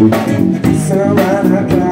Someone I got